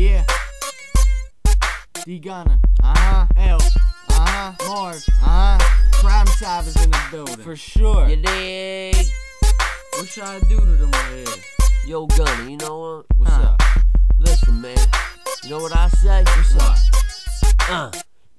Yeah. D Gunna. Uh huh. L. Uh huh. Mars. Uh huh. Crime Savage in the building. For sure. You dig? What should I do to them right here? Yo, Gunna, you know what? What's up? Listen, man. You know what I say? What's up? Uh,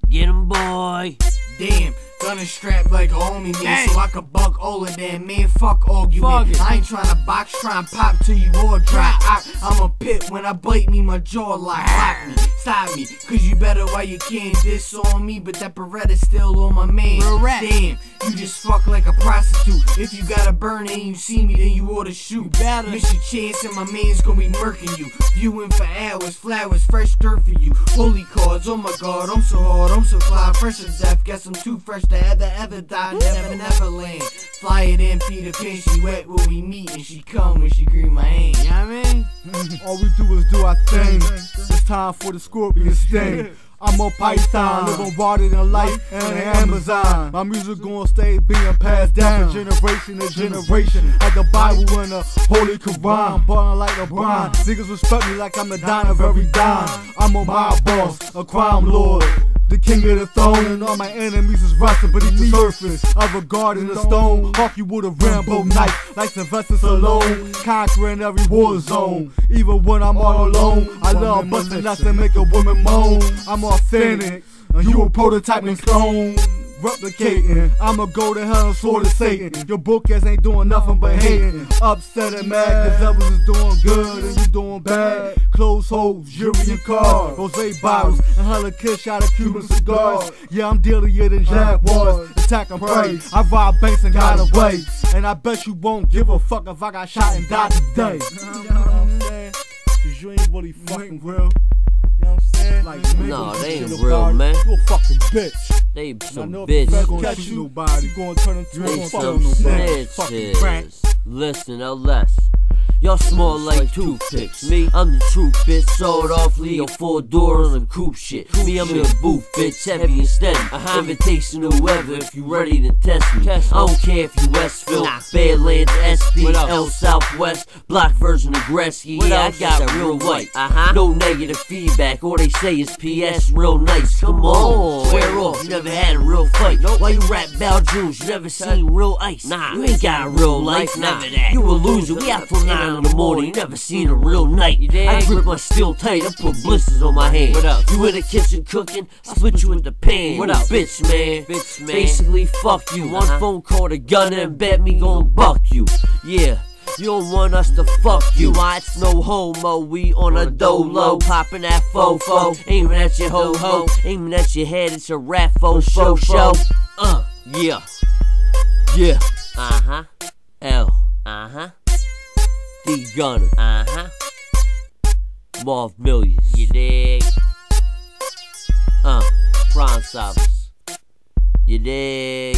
get him, boy. Damn, gunner strapped like a homie man, Hey. so I could buck all of them. Man, fuck argument. Fuck. I ain't tryna box, tryna pop till you all dry. I, I'm a pit when I bite me, my jaw lock. Lock me, stop me, cause you better while you can. This on me, but that Beretta still on my man. Real rap. Damn, you just fuck like a prostitute. If you got a burn and you see me, then you ought to shoot. You better. Miss your chance and my man's gonna be murking you. Viewing for hours, flowers, fresh dirt for you. Holy cards, oh my god, I'm so hard, I'm so fly, fresh as death. Guess I'm too fresh to ever, ever die, never, never land. Fly it in, Peter Pan, she wet when we meet, and she come when she green my hand. You know what I mean? All we do is do our thing. It's time for the scorpion sting. I'm a python, living water than life and the Amazon. My music gonna stay being passed down from generation to generation, like the Bible and the Holy Quran. Ballin' like LeBron, niggas respect me like I'm the dime of every dime. I'm a mob boss, a crime lord. The king of the throne, and all my enemies is rusting beneath the surface of a garden of stone. Hawk you with a Rambo knife, like Sylvester Stallone, conquering every war zone. Even when I'm all alone, I love busting nuts and make a woman moan. I'm authentic, and you a prototype in stone. Replicating, I'ma go to hell and sword to Satan. Your book ass ain't doing nothing but hating. Upset and mad, cause others is doing good and you doing bad. Close holes, jewelry and cars, rose bottles, and hella kiss out of Cuban cigars. Yeah, I'm deadlier than Jaguars, attacking prey. I robbed banks and got away. And I bet you won't give a fuck if I got shot and died today. You know what I'm saying? Cause you ain't really fucking real. You know what I'm saying? Like, man, Nah, they ain't real, man. You a fucking bitch. They I some know if the gonna bitches. catch you, nobody. You gonna turn into They a some fucking snitch. Fucking crack. snitches. Listen, LS. Y'all small like toothpicks. Me, I'm the truth, bitch. Sold off Leo four door on the coupe shit. Me, I'm in the booth, bitch. Heavy and steady. Uh-huh. Invitation to whoever if you ready to test me. I don't care if you Westville, Badlands, SP, L Southwest, block version of Gretzky. Yeah, I got real white. Uh-huh. No negative feedback. All they say is PS, real nice. Come on, swear off. You never had a real fight. Why you rap about Jews? You never seen real ice. Nah, you ain't got real life. Never that. You a loser. We out till nine in the morning. Never seen a real night. I grip my steel tight. I put blisters on my hand. What up? You in the kitchen cooking? I split you in the pan. What up, bitch, man? Bitch, man. Basically, fuck you. One phone call to gun and bet me gon' buck you. Yeah. You don't want us to fuck you. It's no homo. We on a dolo, popping that fofo, aiming at your ho ho, aiming at your head. It's a rap fo fo show. Uh, yeah, yeah. Uh huh. L. Uh huh. D Gunna. Uh huh. Marv Millions. You dig? Uh, Prime Savas. You dig?